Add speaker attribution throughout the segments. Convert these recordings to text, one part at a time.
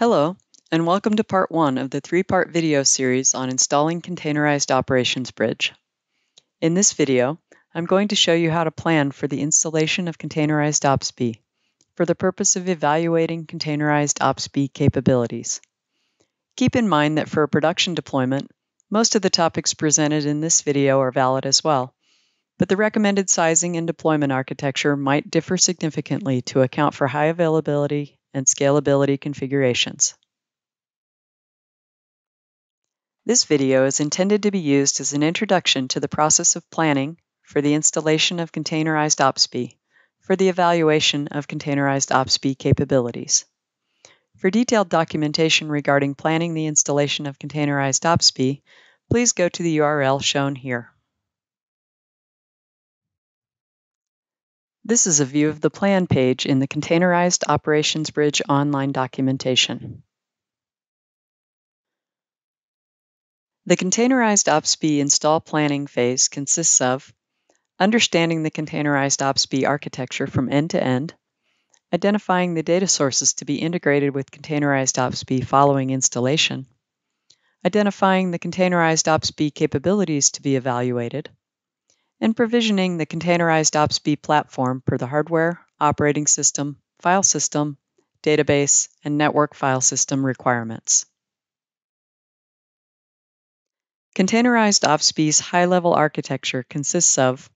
Speaker 1: Hello, and welcome to part one of the three-part video series on installing Containerized Operations Bridge. In this video, I'm going to show you how to plan for the installation of Containerized OPSB for the purpose of evaluating Containerized OPSB capabilities. Keep in mind that for a production deployment, most of the topics presented in this video are valid as well, but the recommended sizing and deployment architecture might differ significantly to account for high availability and scalability configurations. This video is intended to be used as an introduction to the process of planning for the installation of containerized OPSB for the evaluation of containerized OPSB capabilities. For detailed documentation regarding planning the installation of containerized OPSB, please go to the URL shown here. This is a view of the plan page in the Containerized Operations Bridge online documentation. The Containerized OPSB install planning phase consists of understanding the Containerized OPSB architecture from end to end, identifying the data sources to be integrated with Containerized OPSB following installation, identifying the Containerized OPSB capabilities to be evaluated, and provisioning the containerized OPSB platform per the hardware, operating system, file system, database, and network file system requirements. Containerized OPSB's high-level architecture consists of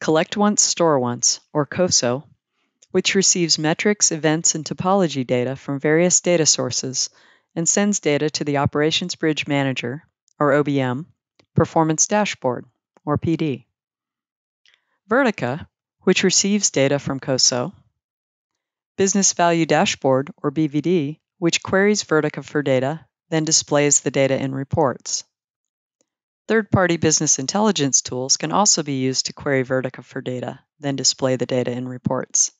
Speaker 1: Collect Once, Store Once, or COSO, which receives metrics, events, and topology data from various data sources and sends data to the Operations Bridge Manager, or OBM, Performance Dashboard, or PD. Vertica, which receives data from COSO, Business Value Dashboard, or BVD, which queries Vertica for data, then displays the data in reports. Third-party business intelligence tools can also be used to query Vertica for data, then display the data in reports.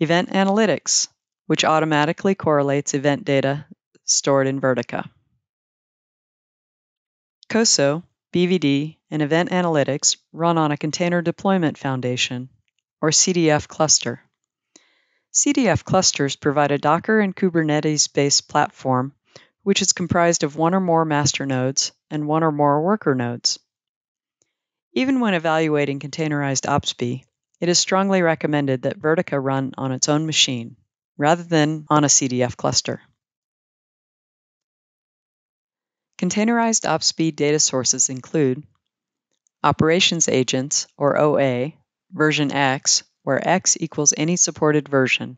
Speaker 1: Event Analytics, which automatically correlates event data stored in Vertica. COSO, BVD, and Event Analytics run on a Container Deployment Foundation, or CDF cluster. CDF clusters provide a Docker and Kubernetes-based platform which is comprised of one or more master nodes and one or more worker nodes. Even when evaluating containerized OPSB, it is strongly recommended that Vertica run on its own machine, rather than on a CDF cluster. Containerized OPSB data sources include Operations Agents, or OA, version X, where X equals any supported version.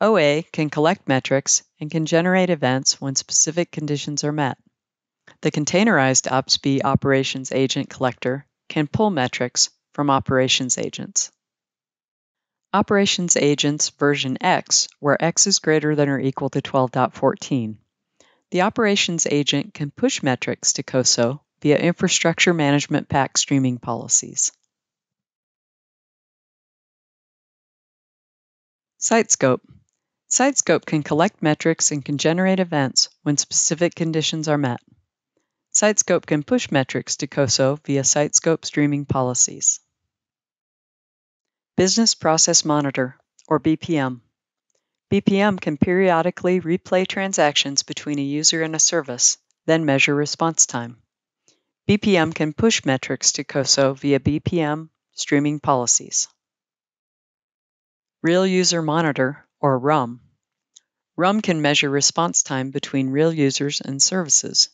Speaker 1: OA can collect metrics and can generate events when specific conditions are met. The containerized OPSB operations agent collector can pull metrics from operations agents. Operations agents version X, where X is greater than or equal to 12.14. The operations agent can push metrics to COSO via infrastructure management pack streaming policies. SiteScope. SiteScope can collect metrics and can generate events when specific conditions are met. SiteScope can push metrics to COSO via SiteScope streaming policies. Business Process Monitor, or BPM. BPM can periodically replay transactions between a user and a service, then measure response time. BPM can push metrics to COSO via BPM streaming policies. Real User Monitor, or RUM. RUM can measure response time between real users and services.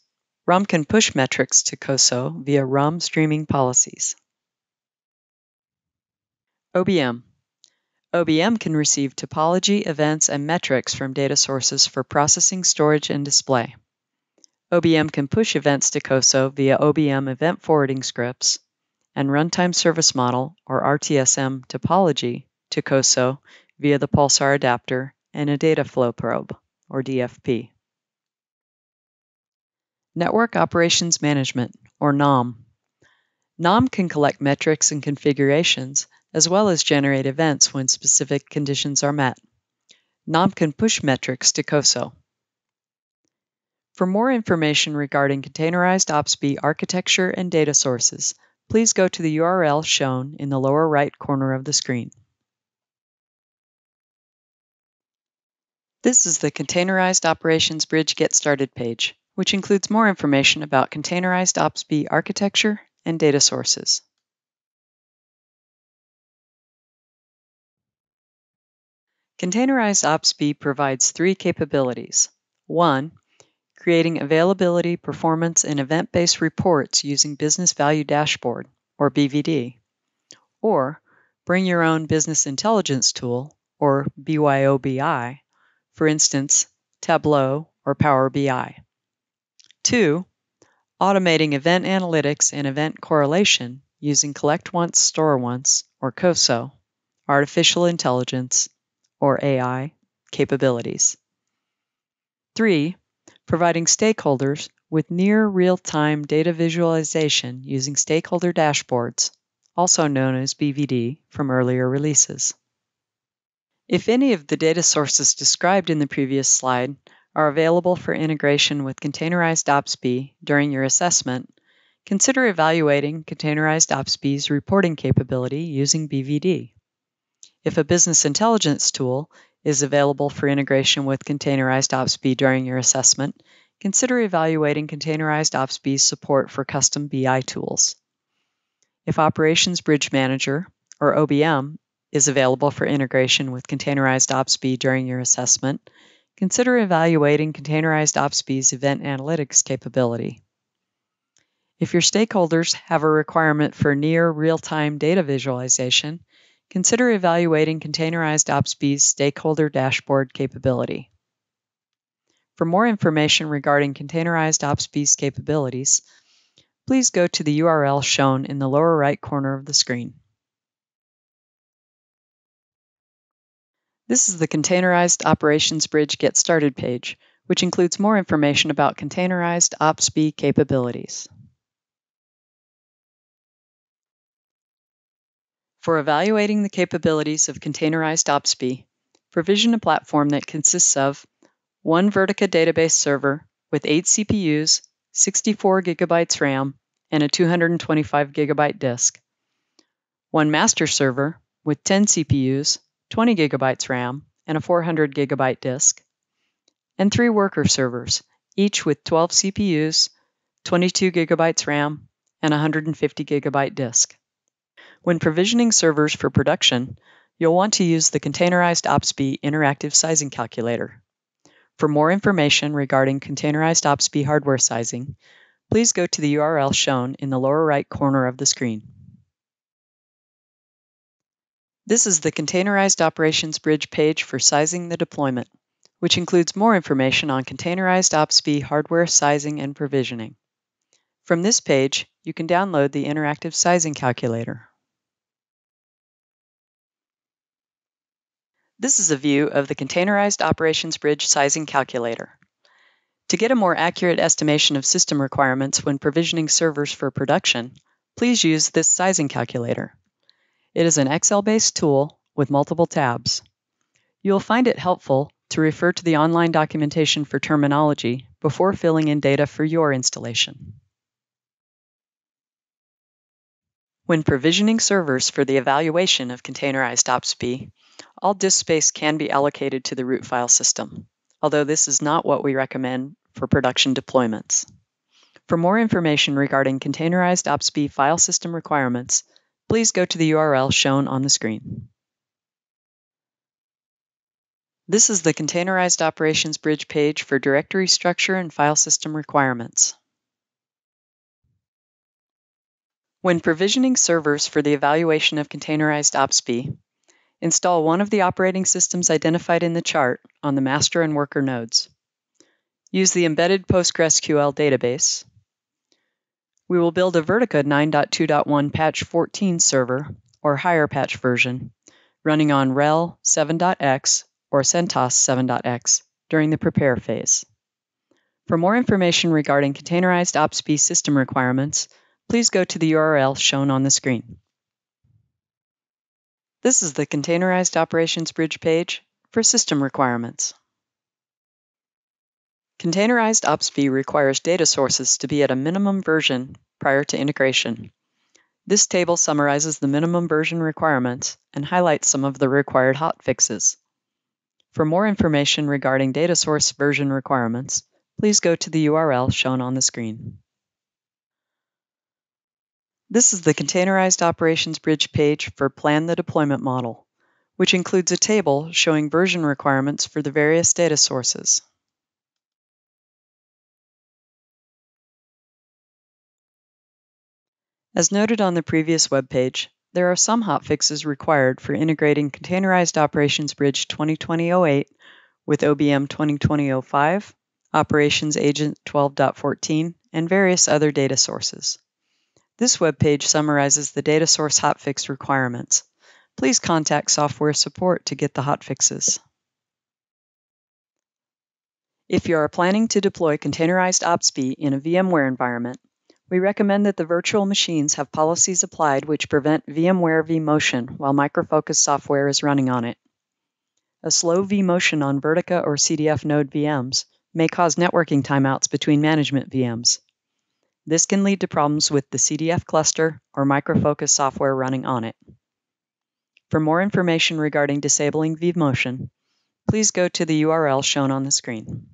Speaker 1: RUM can push metrics to COSO via RUM streaming policies. OBM. OBM can receive topology, events, and metrics from data sources for processing, storage, and display. OBM can push events to COSO via OBM event forwarding scripts and runtime service model, or RTSM, topology to COSO via the Pulsar adapter and a data flow probe, or DFP. Network Operations Management, or NOM. NOM can collect metrics and configurations as well as generate events when specific conditions are met. NOM can push metrics to COSO. For more information regarding containerized OPSB architecture and data sources, please go to the URL shown in the lower right corner of the screen. This is the Containerized Operations Bridge Get Started page, which includes more information about containerized OPSB architecture and data sources. Containerized OPSB provides three capabilities. One, creating availability, performance, and event-based reports using Business Value Dashboard, or BVD. Or, bring your own business intelligence tool, or BYOBI, for instance, Tableau or Power BI. Two, automating event analytics and event correlation using Collect Once, Store Once, or COSO, artificial intelligence, or AI, capabilities. Three, providing stakeholders with near real-time data visualization using stakeholder dashboards, also known as BVD from earlier releases. If any of the data sources described in the previous slide are available for integration with Containerized OPSB during your assessment, consider evaluating Containerized OPSB's reporting capability using BVD. If a business intelligence tool is available for integration with Containerized OPSB during your assessment, consider evaluating Containerized OPSB's support for custom BI tools. If Operations Bridge Manager, or OBM, is available for integration with Containerized OPSB during your assessment, consider evaluating Containerized OPSB's event analytics capability. If your stakeholders have a requirement for near real-time data visualization, consider evaluating Containerized OPSB's stakeholder dashboard capability. For more information regarding Containerized OPSB's capabilities, please go to the URL shown in the lower right corner of the screen. This is the Containerized Operations Bridge Get Started page, which includes more information about containerized OPSB capabilities. For evaluating the capabilities of containerized OPSB, provision a platform that consists of one Vertica database server with 8 CPUs, 64 gigabytes RAM, and a 225 gigabyte disk, one master server with 10 CPUs, 20 gigabytes RAM, and a 400 gigabyte disk, and three worker servers, each with 12 CPUs, 22 gigabytes RAM, and 150 gigabyte disk. When provisioning servers for production, you'll want to use the Containerized OPSB Interactive Sizing Calculator. For more information regarding Containerized OPSB hardware sizing, please go to the URL shown in the lower right corner of the screen. This is the Containerized Operations Bridge page for sizing the deployment, which includes more information on Containerized OPSB hardware sizing and provisioning. From this page, you can download the Interactive Sizing Calculator. This is a view of the Containerized Operations Bridge Sizing Calculator. To get a more accurate estimation of system requirements when provisioning servers for production, please use this sizing calculator. It is an Excel-based tool with multiple tabs. You'll find it helpful to refer to the online documentation for terminology before filling in data for your installation. When provisioning servers for the evaluation of containerized OPSB, all disk space can be allocated to the root file system, although this is not what we recommend for production deployments. For more information regarding containerized OPSB file system requirements, please go to the URL shown on the screen. This is the Containerized Operations Bridge page for directory structure and file system requirements. When provisioning servers for the evaluation of containerized OPSB, Install one of the operating systems identified in the chart on the master and worker nodes. Use the embedded PostgreSQL database. We will build a Vertica 9.2.1 patch 14 server or higher patch version running on RHEL 7.x or CentOS 7.x during the prepare phase. For more information regarding containerized OPSB system requirements, please go to the URL shown on the screen. This is the Containerized Operations Bridge page for system requirements. Containerized OPSB requires data sources to be at a minimum version prior to integration. This table summarizes the minimum version requirements and highlights some of the required hotfixes. For more information regarding data source version requirements, please go to the URL shown on the screen. This is the Containerized Operations Bridge page for Plan the Deployment Model, which includes a table showing version requirements for the various data sources. As noted on the previous web page, there are some hotfixes required for integrating Containerized Operations Bridge 2020-08 with OBM 2020-05, Operations Agent 12.14, and various other data sources. This web page summarizes the data source hotfix requirements. Please contact software support to get the hotfixes. If you are planning to deploy containerized OPSB in a VMware environment, we recommend that the virtual machines have policies applied which prevent VMware vMotion while Micro Focus software is running on it. A slow vMotion on Vertica or CDF node VMs may cause networking timeouts between management VMs. This can lead to problems with the CDF cluster or Micro Focus software running on it. For more information regarding disabling vMotion, please go to the URL shown on the screen.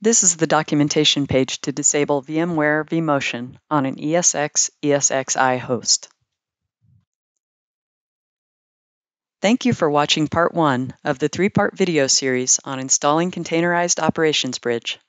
Speaker 1: This is the documentation page to disable VMware vMotion on an ESX ESXi host. Thank you for watching part one of the three-part video series on installing Containerized Operations Bridge.